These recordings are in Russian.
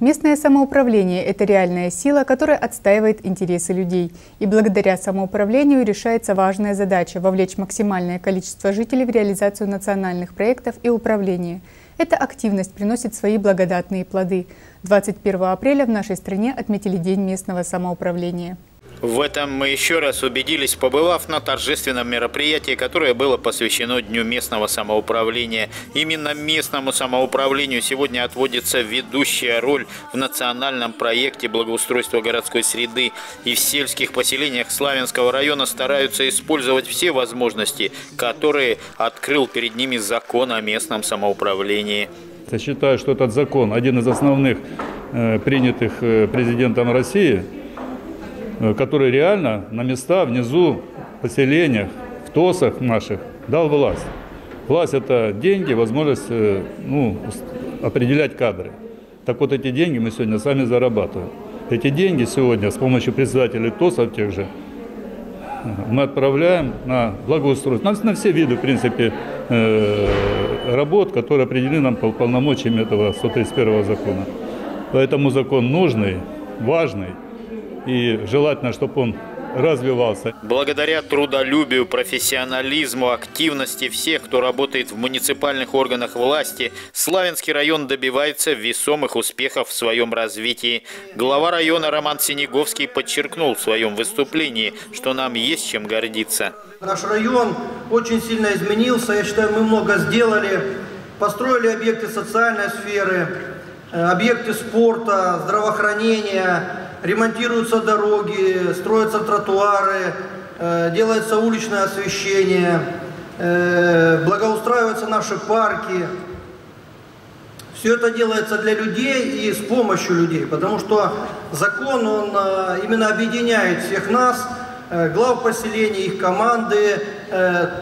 Местное самоуправление – это реальная сила, которая отстаивает интересы людей. И благодаря самоуправлению решается важная задача – вовлечь максимальное количество жителей в реализацию национальных проектов и управления. Эта активность приносит свои благодатные плоды. 21 апреля в нашей стране отметили День местного самоуправления. В этом мы еще раз убедились, побывав на торжественном мероприятии, которое было посвящено Дню местного самоуправления. Именно местному самоуправлению сегодня отводится ведущая роль в национальном проекте благоустройства городской среды. И в сельских поселениях Славянского района стараются использовать все возможности, которые открыл перед ними закон о местном самоуправлении. Я считаю, что этот закон один из основных э, принятых э, президентом России – который реально на места внизу, в поселениях, в ТОСах наших дал власть. Власть – это деньги, возможность э, ну, определять кадры. Так вот эти деньги мы сегодня сами зарабатываем. Эти деньги сегодня с помощью председателей ТОСов тех же э, мы отправляем на благоустройство, на, на все виды, в принципе, э, работ, которые определены нам по полномочиям этого 131 закона. Поэтому закон нужный, важный и желательно, чтобы он развивался. Благодаря трудолюбию, профессионализму, активности всех, кто работает в муниципальных органах власти, Славянский район добивается весомых успехов в своем развитии. Глава района Роман Синеговский подчеркнул в своем выступлении, что нам есть чем гордиться. Наш район очень сильно изменился. Я считаю, мы много сделали. Построили объекты социальной сферы, э, объекты спорта, здравоохранения, ремонтируются дороги, строятся тротуары, э, делается уличное освещение, э, благоустраиваются наши парки. Все это делается для людей и с помощью людей, потому что закон, он э, именно объединяет всех нас, глав поселений, их команды,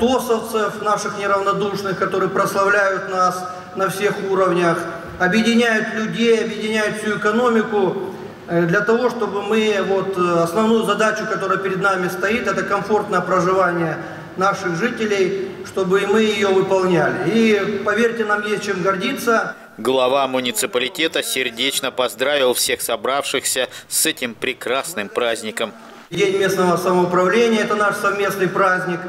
тосовцев, наших неравнодушных, которые прославляют нас на всех уровнях, объединяют людей, объединяют всю экономику. Э, для того, чтобы мы вот э, основную задачу, которая перед нами стоит, это комфортное проживание наших жителей, чтобы и мы ее выполняли. И поверьте, нам есть чем гордиться. Глава муниципалитета сердечно поздравил всех собравшихся с этим прекрасным праздником. День местного самоуправления – это наш совместный праздник.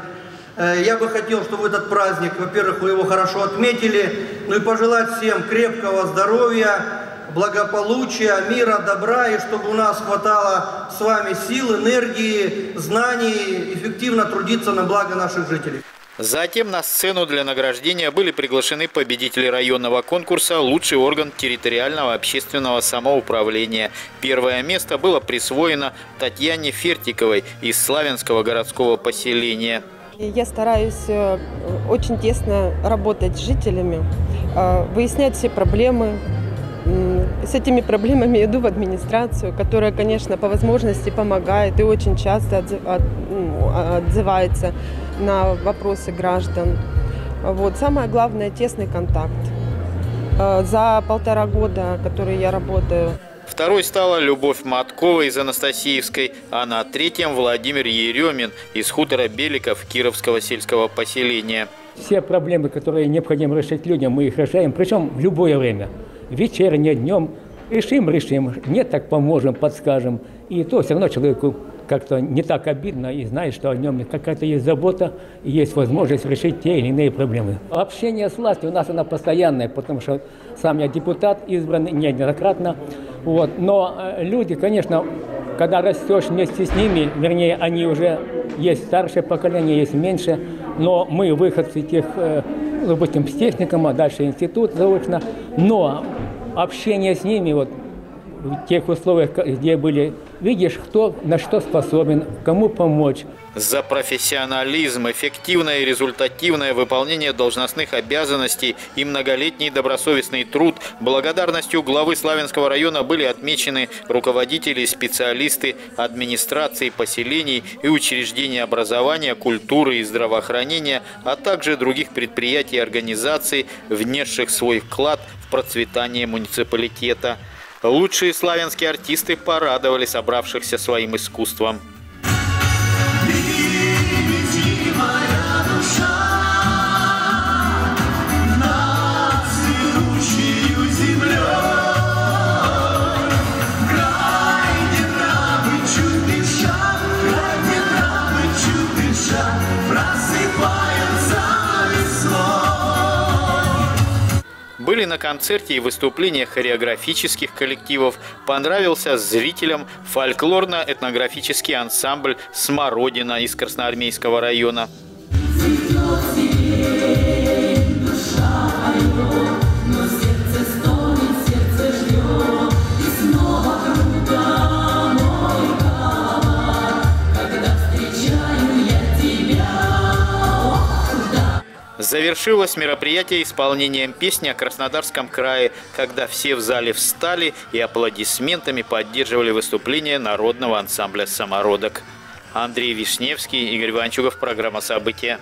Э, я бы хотел, чтобы этот праздник, во-первых, вы его хорошо отметили, ну и пожелать всем крепкого здоровья, благополучия, мира, добра, и чтобы у нас хватало с вами сил, энергии, знаний, эффективно трудиться на благо наших жителей. Затем на сцену для награждения были приглашены победители районного конкурса «Лучший орган территориального общественного самоуправления». Первое место было присвоено Татьяне Фертиковой из Славянского городского поселения. Я стараюсь э, очень тесно работать с жителями, э, выяснять все проблемы, с этими проблемами иду в администрацию, которая, конечно, по возможности помогает и очень часто ну, отзывается на вопросы граждан. Вот. Самое главное – тесный контакт. Э, за полтора года, которые я работаю, Второй стала Любовь Маткова из Анастасиевской, а на третьем Владимир Еремин из хутора Беликов Кировского сельского поселения. Все проблемы, которые необходимо решить людям, мы их решаем, причем в любое время – вечерне, днем. Решим, решим. Нет, так поможем, подскажем. И то все равно человеку как-то не так обидно и знает, что о нем какая-то есть забота и есть возможность решить те или иные проблемы. Общение с властью у нас оно постоянное, потому что сам я депутат избранный неоднократно. Вот. Но э, люди, конечно, когда растешь вместе с ними, вернее, они уже есть старшее поколение, есть меньше, но мы выходцы тех, э, допустим, с техником, а дальше институт заочно, но общение с ними вот в тех условиях, где были, видишь, кто на что способен, кому помочь. За профессионализм, эффективное и результативное выполнение должностных обязанностей и многолетний добросовестный труд благодарностью главы Славянского района были отмечены руководители, специалисты администрации поселений и учреждений образования, культуры и здравоохранения, а также других предприятий и организаций, внесших свой вклад в процветание муниципалитета. Лучшие славянские артисты порадовали собравшихся своим искусством. Были на концерте и выступлениях хореографических коллективов. Понравился зрителям фольклорно-этнографический ансамбль «Смородина» из Красноармейского района. Завершилось мероприятие исполнением песни о Краснодарском крае, когда все в зале встали и аплодисментами поддерживали выступление народного ансамбля «Самородок». Андрей Вишневский, Игорь Ванчугов, программа «События».